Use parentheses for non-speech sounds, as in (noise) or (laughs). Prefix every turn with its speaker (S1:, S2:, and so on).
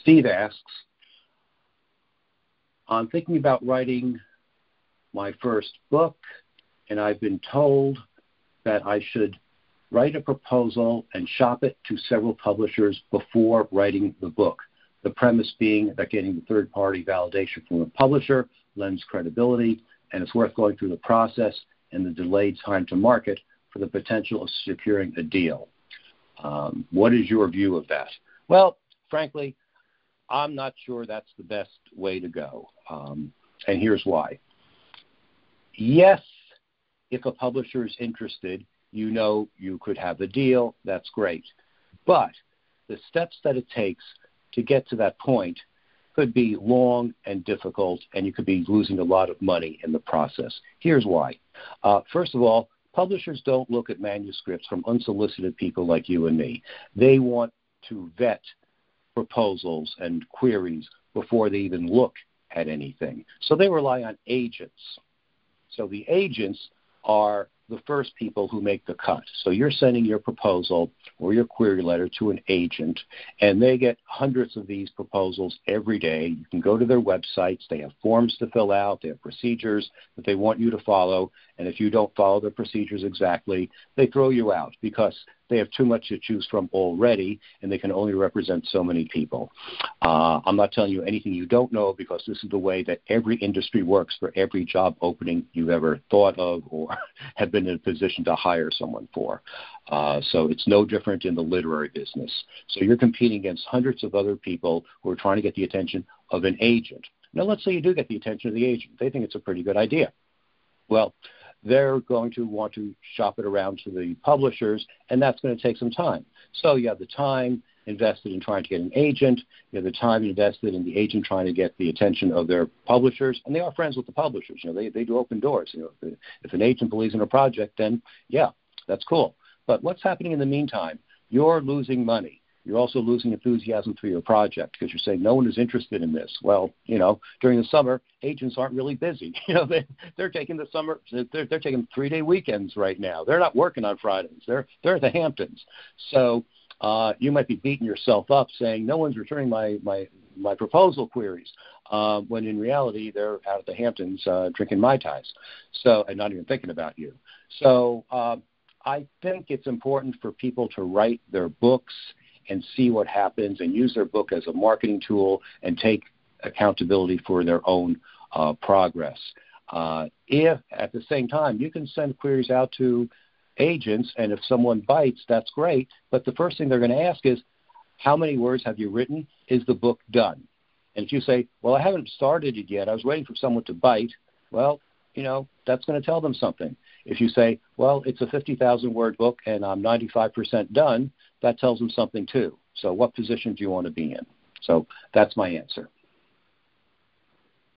S1: Steve asks, I'm thinking about writing my first book, and I've been told that I should write a proposal and shop it to several publishers before writing the book. The premise being that getting the third party validation from a publisher lends credibility, and it's worth going through the process and the delayed time to market for the potential of securing a deal. Um, what is your view of that? Well, frankly, I'm not sure that's the best way to go. Um, and here's why. Yes, if a publisher is interested, you know you could have a deal. That's great. But the steps that it takes to get to that point could be long and difficult, and you could be losing a lot of money in the process. Here's why. Uh, first of all, publishers don't look at manuscripts from unsolicited people like you and me. They want to vet proposals and queries before they even look at anything. So they rely on agents. So the agents are the first people who make the cut. So you're sending your proposal or your query letter to an agent, and they get hundreds of these proposals every day. You can go to their websites, they have forms to fill out, they have procedures that they want you to follow, and if you don't follow the procedures exactly, they throw you out because they have too much to choose from already, and they can only represent so many people. Uh, I'm not telling you anything you don't know because this is the way that every industry works for every job opening you've ever thought of or (laughs) have been in a position to hire someone for. Uh, so it's no different in the literary business. So you're competing against hundreds of other people who are trying to get the attention of an agent. Now, let's say you do get the attention of the agent. They think it's a pretty good idea. Well, they're going to want to shop it around to the publishers, and that's going to take some time. So you have the time invested in trying to get an agent, you have the time invested in the agent trying to get the attention of their publishers, and they are friends with the publishers. You know, they, they do open doors. You know, if, if an agent believes in a project, then yeah, that's cool. But what's happening in the meantime? You're losing money. You're also losing enthusiasm for your project because you're saying no one is interested in this. Well, you know, during the summer, agents aren't really busy. (laughs) You know, they they're taking the summer they're they're taking three day weekends right now. They're not working on Fridays. They're they're at the Hamptons. So uh, you might be beating yourself up saying no one's returning my my my proposal queries, uh, when in reality they're out at the Hamptons uh, drinking mai tais, so and not even thinking about you. So uh, I think it's important for people to write their books and see what happens and use their book as a marketing tool and take accountability for their own uh, progress. Uh, if at the same time you can send queries out to agents, and if someone bites, that's great. But the first thing they're going to ask is, how many words have you written? Is the book done? And if you say, well, I haven't started it yet, I was waiting for someone to bite, well, you know, that's going to tell them something. If you say, well, it's a 50,000 word book and I'm 95% done, that tells them something too. So, what position do you want to be in? So, that's my answer.